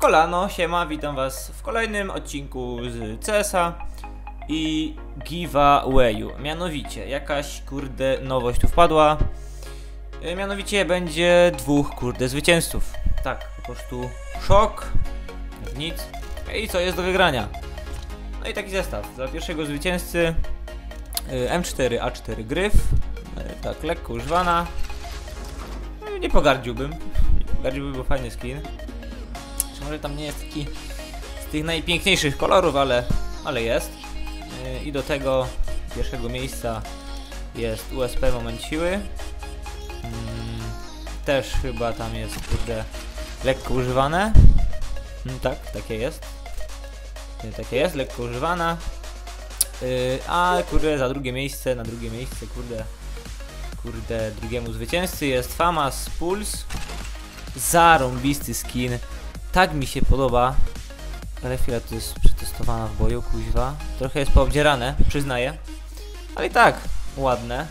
Kolano, siema, witam was w kolejnym odcinku z CS-a i giveawayu. Mianowicie, jakaś kurde nowość tu wpadła. E, Mianowicie będzie dwóch kurde zwycięzców. Tak, po prostu szok, nic. I co jest do wygrania? No i taki zestaw. Dla pierwszego zwycięzcy e, M4 A4 Gryf. E, Tak, lekko używana. E, Nie pogardziłbym. Nie pogardziłbym, bo fajny skin. Może tam nie jest taki z tych najpiękniejszych kolorów, ale, ale jest. Yy, I do tego pierwszego miejsca jest USP Moment Siły. Mm, Też chyba tam jest, kurde, lekko używane. Mm, Tak, takie jest. Takie jest, lekko używana. Yy, A kurde, za drugie miejsce, na drugie miejsce, kurde, kurde, drugiemu zwycięzcy jest Famas Pulse. Zarąbisty skin. Tak mi się podoba. Ale chwila, to jest przetestowana w boju, kuźwa. Trochę jest poobdzierane, przyznaję. Ale i tak, ładne.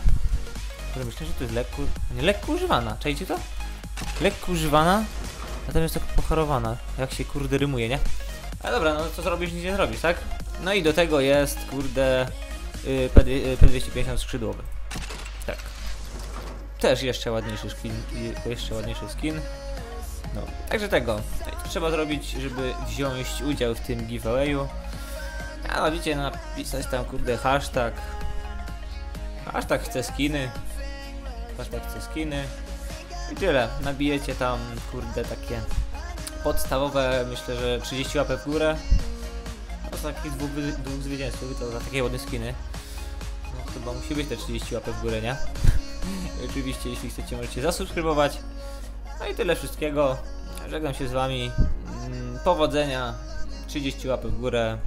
Kurde, myślę, że to jest lekko... Nie, lekko używana, czajcie to? Lekko używana, natomiast tak pocharowana. Jak się kurde rymuje, nie? Ale dobra, no co zrobisz, nic nie zrobisz, tak? No i do tego jest, kurde, yy, P250 skrzydłowy. Tak. Też jeszcze ładniejszy skin, y, jeszcze ładniejszy skin. No, także tego. Trzeba zrobić, żeby wziąć udział w tym giveawayu. Mianowicie napisać tam kurde hashtag. Hashtag chcę skiny. Hashtag chcę skiny. I tyle. Nabijecie tam kurde takie podstawowe, myślę, że 30 łapek w górę. No z takich dwóch, dwóch zwycięzców to za takie ładne skiny. No chyba musi być te 30 łapek w górę, nie? Oczywiście jeśli chcecie możecie zasubskrybować. No i tyle wszystkiego. Żegnam się z wami. Mm, Powodzenia. 30 łapek w górę.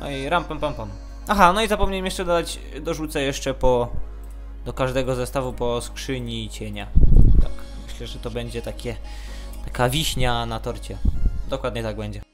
No i ram pam pam pam. Aha, no i zapomniałem jeszcze dodać, dorzucę jeszcze po do każdego zestawu po skrzyni cienia. Tak, myślę, że to będzie takie taka wiśnia na torcie. Dokładnie tak będzie.